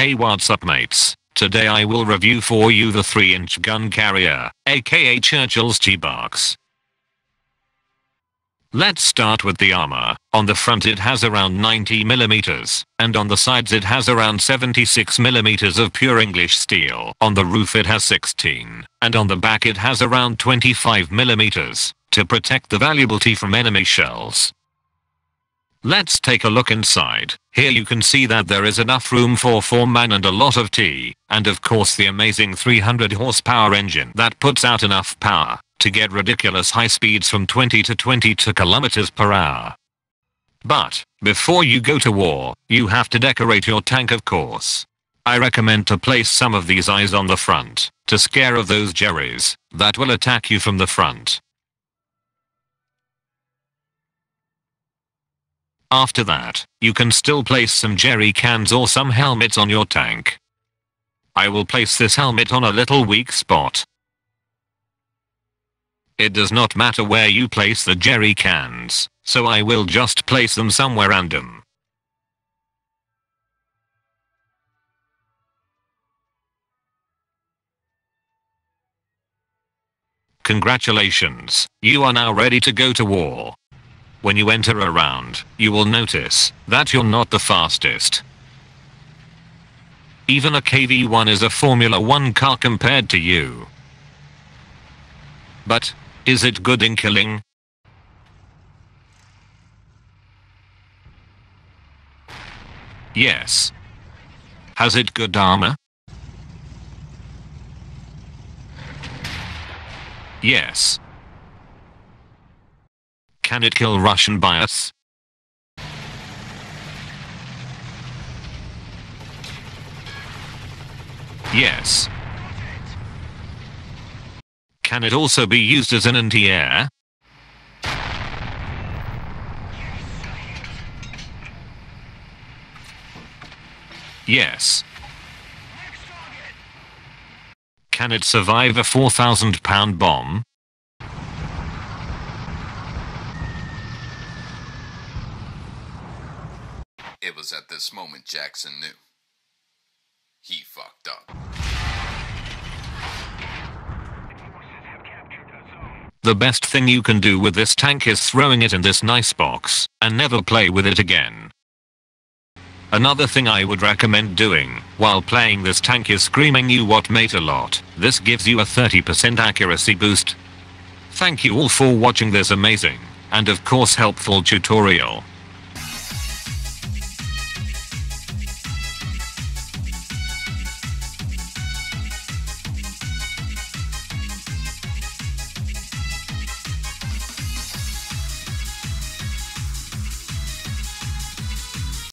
Hey what's up mates, today I will review for you the 3 inch gun carrier, aka Churchill's Teabox. Let's start with the armor. On the front it has around 90mm, and on the sides it has around 76mm of pure English steel. On the roof it has 16, and on the back it has around 25mm, to protect the valuable tea from enemy shells. Let's take a look inside. Here you can see that there is enough room for 4 man and a lot of tea, and of course the amazing 300 horsepower engine that puts out enough power to get ridiculous high speeds from 20 to 22 kilometers per hour. But, before you go to war, you have to decorate your tank of course. I recommend to place some of these eyes on the front, to scare of those jerrys, that will attack you from the front. After that, you can still place some jerry cans or some helmets on your tank. I will place this helmet on a little weak spot. It does not matter where you place the jerry cans, so I will just place them somewhere random. Congratulations, you are now ready to go to war. When you enter a round, you will notice that you're not the fastest. Even a KV-1 is a Formula 1 car compared to you. But, is it good in killing? Yes. Has it good armor? Yes. Can it kill Russian bias? Yes. Can it also be used as an anti-air? Yes. Can it survive a 4,000 pound bomb? It was at this moment Jackson knew. He fucked up. The best thing you can do with this tank is throwing it in this nice box, and never play with it again. Another thing I would recommend doing, while playing this tank is screaming you what mate a lot, this gives you a 30% accuracy boost. Thank you all for watching this amazing, and of course helpful tutorial.